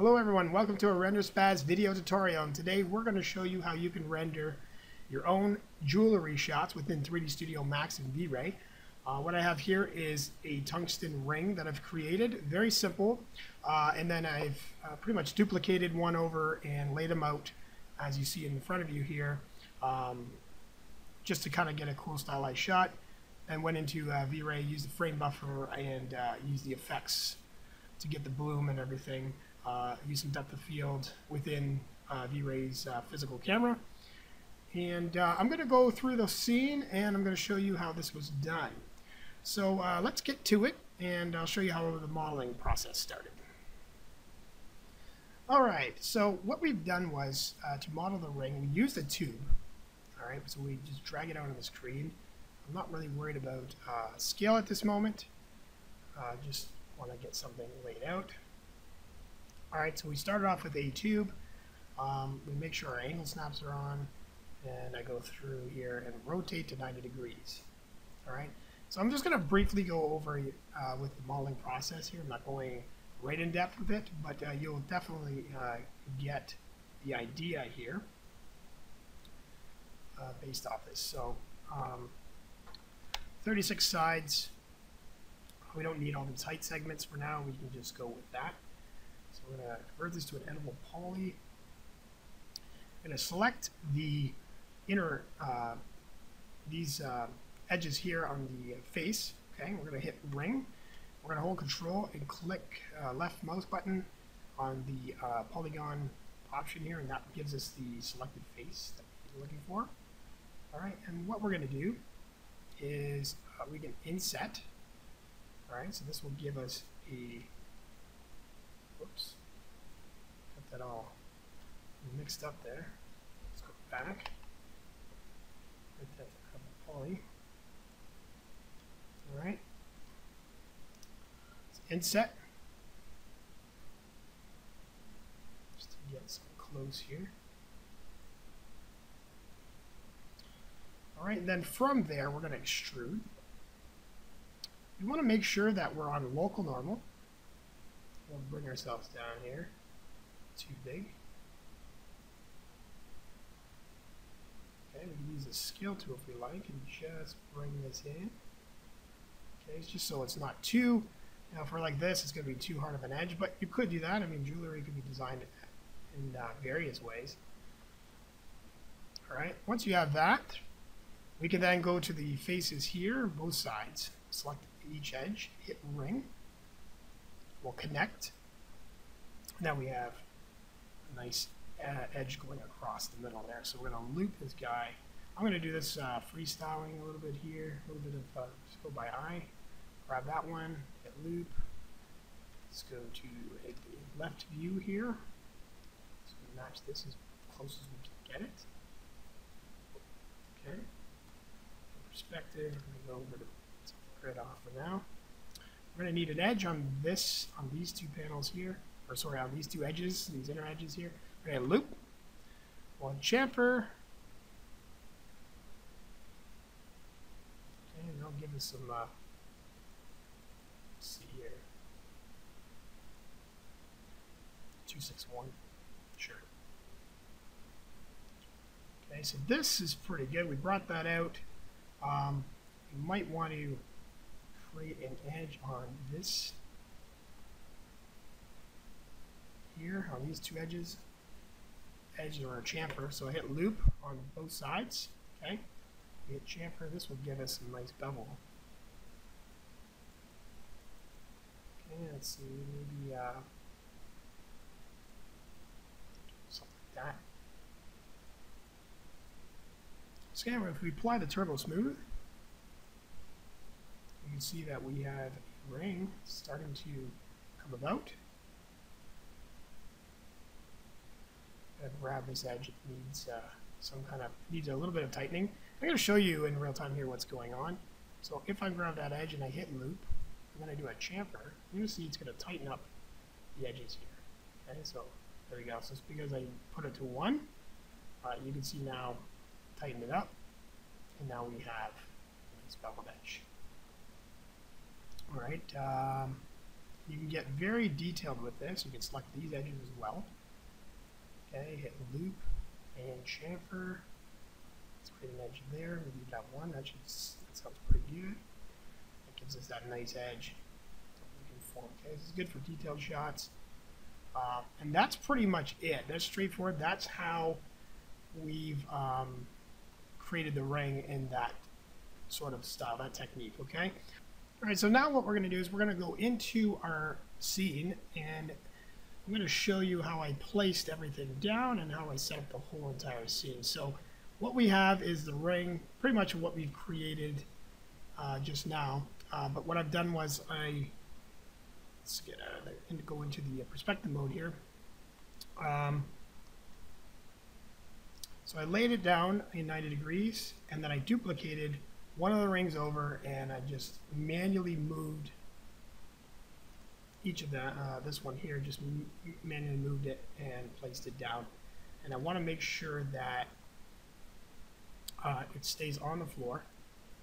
Hello everyone, welcome to a Render Spaz video tutorial. And today we're going to show you how you can render your own jewelry shots within 3D Studio Max and V-Ray. Uh, what I have here is a tungsten ring that I've created, very simple, uh, and then I've uh, pretty much duplicated one over and laid them out as you see in the front of you here um, just to kind of get a cool stylized shot. And went into uh, V-Ray, used the frame buffer and uh, used the effects to get the bloom and everything uh, some depth of field within uh, V-Ray's uh, physical camera. And uh, I'm going to go through the scene and I'm going to show you how this was done. So uh, let's get to it and I'll show you how the modeling process started. Alright, so what we've done was uh, to model the ring, we used a tube. Alright, so we just drag it out on the screen. I'm not really worried about scale at this moment. I just want to get something laid out. Alright, so we started off with a tube. Um, we make sure our angle snaps are on. And I go through here and rotate to 90 degrees. Alright, so I'm just going to briefly go over uh, with the modeling process here. I'm not going right in depth with it, but uh, you'll definitely uh, get the idea here uh, based off this. So um, 36 sides. We don't need all these height segments for now. We can just go with that. So we're going to convert this to an editable poly. I'm going to select the inner, uh, these uh, edges here on the face. Okay, we're going to hit ring. We're going to hold control and click uh, left mouse button on the uh, polygon option here, and that gives us the selected face that we're looking for. All right, and what we're going to do is uh, we can inset. All right, so this will give us a Whoops. Got that all mixed up there. Let's go back. Get that of poly. Alright. Inset. Just to get some close here. Alright, then from there we're going to extrude. We want to make sure that we're on local normal. We'll bring ourselves down here. Too big. Okay, we can use the scale tool if we like and just bring this in. Okay, just so it's not too, now for like this, it's going to be too hard of an edge, but you could do that. I mean, jewelry could be designed in uh, various ways. Alright, once you have that, we can then go to the faces here, both sides. Select each edge, hit ring, will connect. Now we have a nice uh, edge going across the middle there. So we're going to loop this guy. I'm going to do this uh, freestyling a little bit here, a little bit of uh, just go by eye. Grab that one, hit loop. Let's go to a left view here. So match this as close as we can get it. Okay. Perspective, I'm going to go over to grid off for now. We're going to need an edge on this, on these two panels here, or sorry, on these two edges, these inner edges here. We're going to loop, one chamfer, okay, and that'll give us some, uh, see here, 261, sure. Okay, so this is pretty good. We brought that out. Um, you might want to create an edge on this here, on these two edges. Edge or a chamfer, so I hit loop on both sides, okay? we hit chamfer, this will give us a nice bevel. Okay, let's see, maybe uh, something like that. So if we apply the turbo smooth, you can see that we have a ring starting to come about. And grab this edge, it needs uh, some kind of, needs a little bit of tightening. I'm going to show you in real time here what's going on. So if I grab that edge and I hit loop, and then I do a chamfer, you're going to see it's going to tighten up the edges here. Okay, so there we go. So it's because I put it to 1, uh, you can see now tighten it up, and now we have this beveled edge. All right. Um, You can get very detailed with this. You can select these edges as well. Okay, hit loop and chamfer. Let's create an edge there. We leave that one. That, should, that sounds pretty good. That gives us that nice edge. Okay, this is good for detailed shots. Uh, and that's pretty much it. That's straightforward. That's how we've um, created the ring in that sort of style, that technique, okay? All right, so now what we're going to do is we're going to go into our scene and I'm going to show you how I placed everything down and how I set up the whole entire scene. So what we have is the ring, pretty much what we've created uh, just now. Uh, but what I've done was I, let's get out of there and go into the perspective mode here. Um, so I laid it down in 90 degrees and then I duplicated one of the rings over and I just manually moved each of that, uh, this one here, just manually moved it and placed it down. And I want to make sure that uh, it stays on the floor.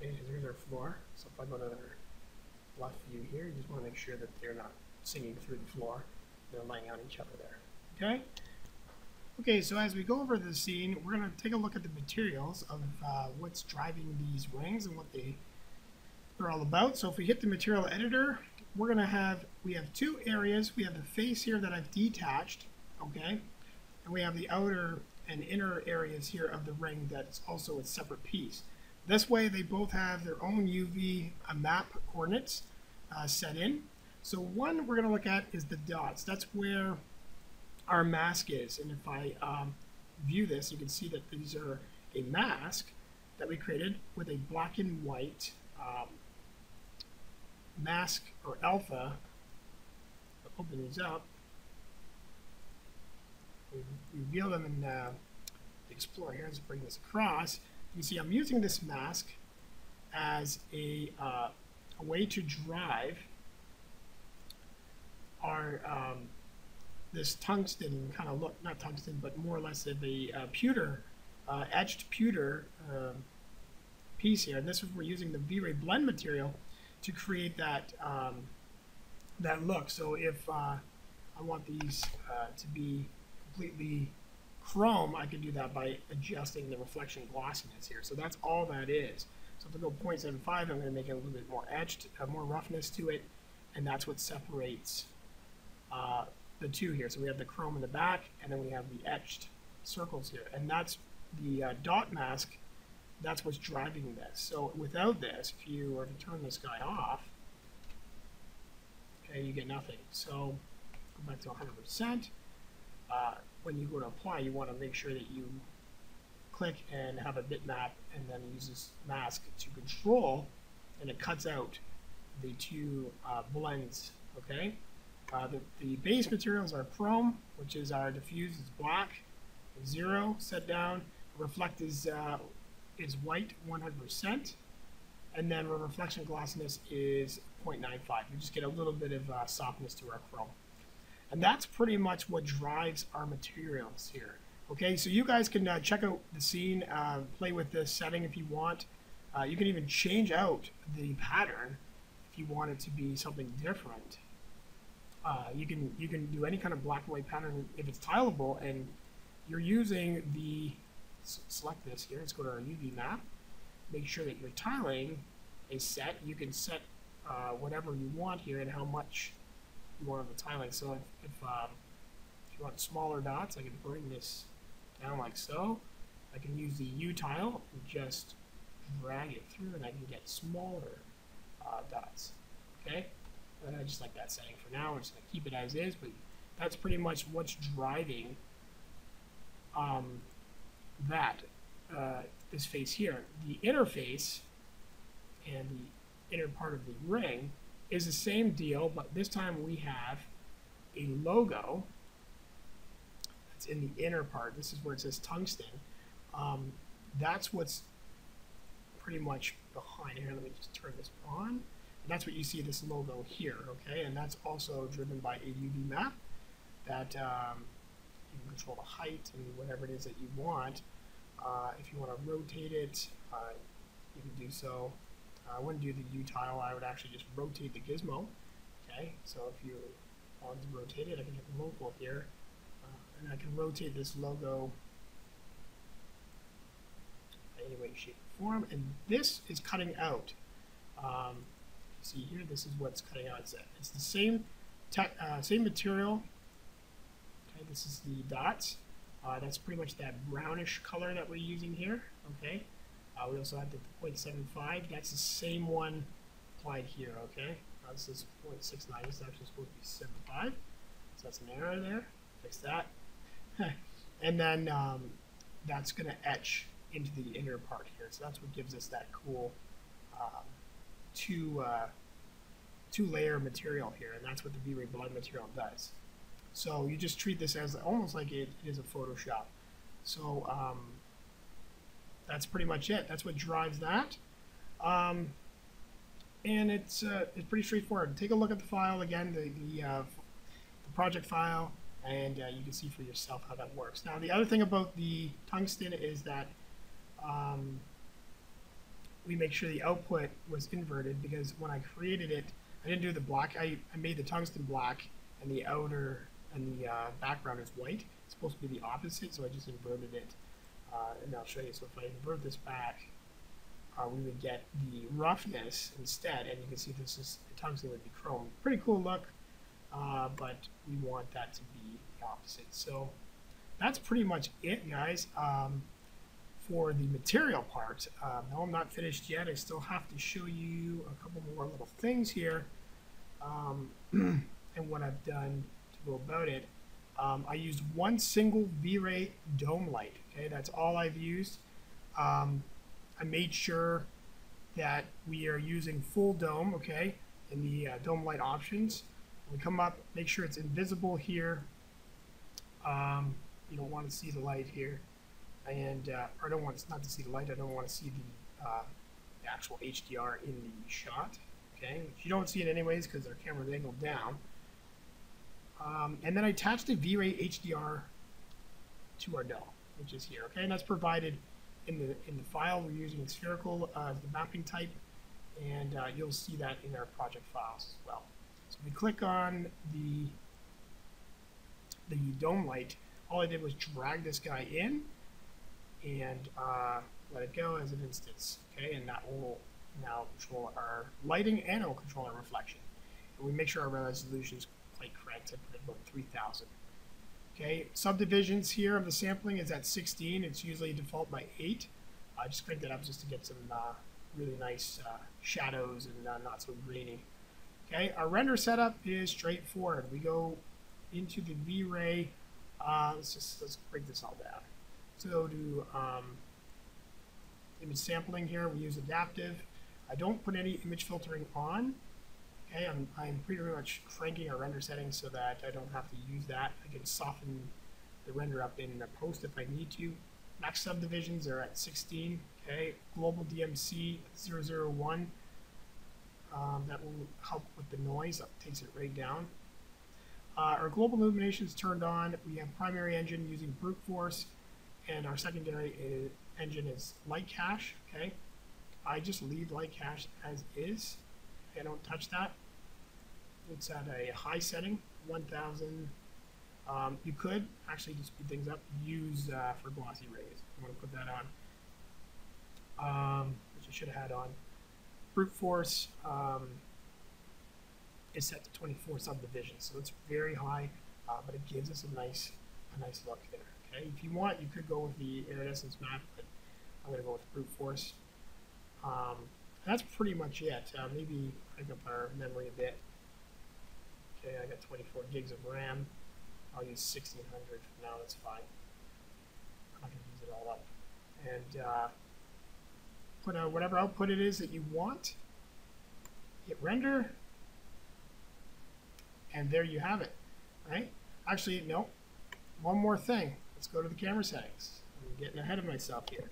Okay, here's our floor. So if I go to the left view here, you just want to make sure that they're not singing through the floor. They're laying on each other there. Okay? Okay, so as we go over the scene, we're going to take a look at the materials of uh, what's driving these rings and what they, they're all about. So if we hit the material editor, we're going to have, we have two areas. We have the face here that I've detached, okay? And we have the outer and inner areas here of the ring that's also a separate piece. This way they both have their own UV uh, map coordinates uh, set in. So one we're going to look at is the dots. That's where our mask is. And if I um, view this, you can see that these are a mask that we created with a black and white um, mask or alpha. I'll open these up. Reveal them in uh, the Explorer here. Let's bring this across. You can see I'm using this mask as a, uh, a way to drive our um, this tungsten kind of look, not tungsten, but more or less of a uh, pewter, uh, etched pewter uh, piece here. And this is we're using the V-Ray blend material to create that um, that look. So if uh, I want these uh, to be completely chrome, I can do that by adjusting the reflection glossiness here. So that's all that is. So if I go 0.75, I'm going to make it a little bit more etched, uh, more roughness to it, and that's what separates uh, the two here. So we have the chrome in the back, and then we have the etched circles here. And that's the uh, dot mask, that's what's driving this. So without this, if you were to turn this guy off, okay, you get nothing. So go back to 100%. Uh, when you go to apply, you want to make sure that you click and have a bitmap and then use this mask to control, and it cuts out the two uh, blends, okay? Uh, the, the, base materials are chrome, which is our diffuse is black, zero set down. Reflect is uh, is white 100%, and then our reflection glossiness is 0.95. We just get a little bit of uh, softness to our chrome. And that's pretty much what drives our materials here. Okay, so you guys can uh, check out the scene, uh, play with this setting if you want. Uh, you can even change out the pattern if you want it to be something different. Uh, you can you can do any kind of black and white pattern if it's tileable and you're using the select this here let's go to our UV map make sure that your tiling is set. You can set uh, whatever you want here and how much you want of the tiling. So if, if, um, if you want smaller dots I can bring this down like so. I can use the U tile and just drag it through and I can get smaller uh, dots okay I just like that setting for now. We're just going to keep it as is, but that's pretty much what's driving um, that, uh, this face here. The interface and the inner part of the ring is the same deal, but this time we have a logo that's in the inner part. This is where it says tungsten. Um, that's what's pretty much behind here. Let me just turn this on that's what you see this logo here, okay? And that's also driven by a UV map that um, you can control the height and whatever it is that you want. Uh, if you want to rotate it, uh, you can do so. I wouldn't do the U tile, I would actually just rotate the gizmo, Okay, so if you want to rotate it, I can hit local here, uh, and I can rotate this logo any way, shape, or form. And this is cutting out. Um, see here, this is what's cutting out. It's, it's the same, uh, same material. Okay, this is the dots. Uh, that's pretty much that brownish color that we're using here. Okay. Uh, we also have the 0.75. That's the same one applied here. Okay. Uh, this is 0.69. This is actually supposed to be 75. So that's an error there. Fix that. and then um, that's going to etch into the inner part here. So that's what gives us that cool um, two uh, two layer material here, and that's what the V-Ray blend material does. So you just treat this as almost like it, it is a Photoshop. So um, that's pretty much it. That's what drives that. Um, and it's uh, it's pretty straightforward. Take a look at the file again, the the, uh, the project file, and uh, you can see for yourself how that works. Now the other thing about the tungsten is that um, we make sure the output was inverted because when I created it, I didn't do the black. I, I made the tungsten black and the outer and the uh, background is white. It's supposed to be the opposite, so I just inverted it. Uh, and I'll show you. So if I invert this back, uh, we would get the roughness instead, and you can see this is the tungsten would be chrome. Pretty cool look, uh, but we want that to be the opposite. So that's pretty much it, guys. Um, for the material part. Um, no, I'm not finished yet. I still have to show you a couple more little things here um, and what I've done to go about it. Um, I used one single V-Ray dome light. Okay, that's all I've used. Um, I made sure that we are using full dome, okay, in the uh, dome light options. When we come up, make sure it's invisible here. Um, you don't want to see the light here and uh, I don't want not to see the light. I don't want to see the, uh, actual HDR in the shot. Okay, you don't see it anyways because our camera's angled down. Um, and then I attached the V-Ray HDR to our DAW, which is here. Okay, and that's provided in the in the file. We're using spherical uh, the mapping type, and uh, you'll see that in our project files as well. So we click on the the dome light. All I did was drag this guy in and uh, let it go as an instance. Okay, and that will now control our lighting and it will control our reflection. And we make sure our resolution is quite correct. I put it about 3000. Okay, subdivisions here of the sampling is at 16. It's usually default by 8. I just cranked it up just to get some uh, really nice uh, shadows and uh, not so grainy. Okay, our render setup is straightforward. We go into the V-Ray. Uh, let's just let's break this all down. So go to um, image sampling here. We use adaptive. I don't put any image filtering on. Okay, I'm, I'm pretty much cranking our render settings so that I don't have to use that. I can soften the render up in the post if I need to. Max subdivisions are at 16. Okay, global DMC 001. Um, that will help with the noise. That takes it right down. Uh, our global illumination is turned on. We have primary engine using brute force and our secondary is, engine is light cache, okay? I just leave light cache as is. I don't touch that. It's at a high setting, 1000. Um, you could actually to speed things up use uh, for glossy rays. I'm going to put that on, um, which I should have had on. Brute force um, is set to 24 subdivisions, so it's very high, uh, but it gives us a nice, a nice look there. Okay, if you want, you could go with the irradiance map, but I'm going to go with brute force. Um, that's pretty much it. Uh, maybe crank up our memory a bit. Okay, I got 24 gigs of RAM. I'll use 1600 for now, that's fine. Going to use it all up. And uh, put out whatever output it is that you want. Hit render. And there you have it, right? Actually, no. One more thing. Let's go to the camera settings. I'm getting ahead of myself here.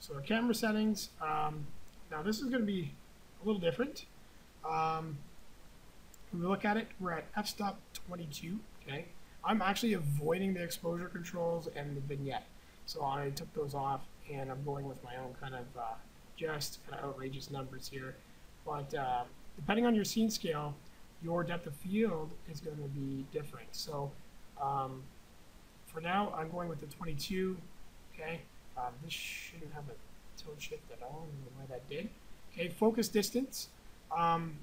So our camera settings, um, now this is going to be a little different. Um, when we look at it, we're at f-stop 22, okay? I'm actually avoiding the exposure controls and the vignette. So I took those off and I'm going with my own kind of uh, just kind of outrageous numbers here. But uh, depending on your scene scale, your depth of field is going to be different. So um, for now, I'm going with the 22. Okay, um, this shouldn't have a tilt shift at all. I why that did. Okay, focus distance. Um,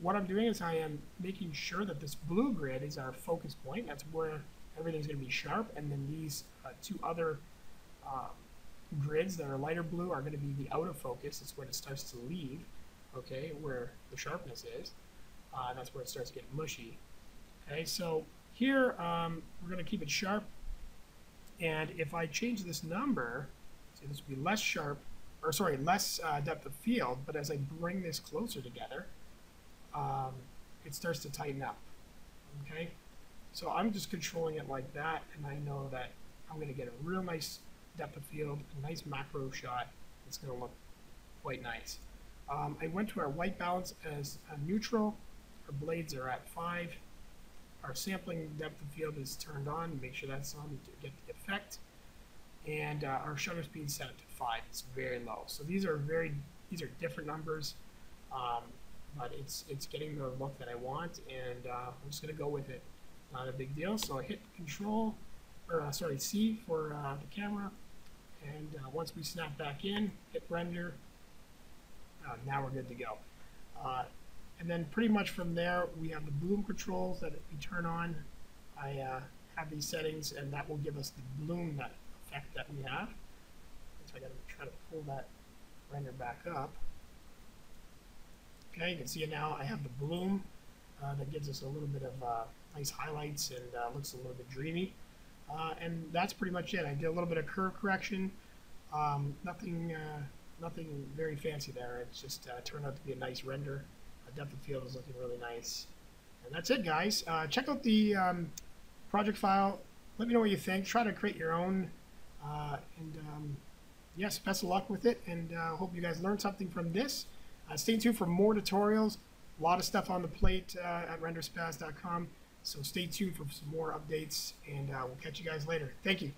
what I'm doing is I am making sure that this blue grid is our focus point. That's where everything's going to be sharp, and then these uh, two other um, grids that are lighter blue are going to be the out of focus. It's when it starts to leave, okay, where the sharpness is. Uh, that's where it starts getting mushy. Okay, so here um, we're going to keep it sharp, and if I change this number, see this will be less sharp, or sorry, less uh, depth of field, but as I bring this closer together, um, it starts to tighten up. Okay, so I'm just controlling it like that, and I know that I'm going to get a real nice depth of field, a nice macro shot. It's going to look quite nice. Um, I went to our white balance as a neutral. Our blades are at 5. Our sampling depth of field is turned on. Make sure that's on to get the effect. And uh, our shutter speed set it to 5. It's very low. So these are very these are different numbers, um, but it's it's getting the look that I want, and uh, I'm just going to go with it. Not a big deal. So I hit Control, or uh, sorry, C for uh, the camera, and uh, once we snap back in, hit render, uh, now we're good to go. And then pretty much from there, we have the bloom controls that we turn on. I uh, have these settings, and that will give us the bloom that effect that we have. So I got to try to pull that render back up. Okay, you can see it now. I have the bloom uh, that gives us a little bit of uh, nice highlights and uh, looks a little bit dreamy. Uh, and that's pretty much it. I did a little bit of curve correction. Um, nothing, uh, nothing very fancy there. It just uh, turned out to be a nice render. Depth of field is looking really nice. And that's it, guys. Uh, check out the um, project file. Let me know what you think. Try to create your own. Uh, and um, yes, best of luck with it. And uh, hope you guys learned something from this. stay tuned for more tutorials. A lot of stuff on the plate at renderspaz.com. So stay tuned for some more updates, and uh, we'll catch you guys later. Thank you.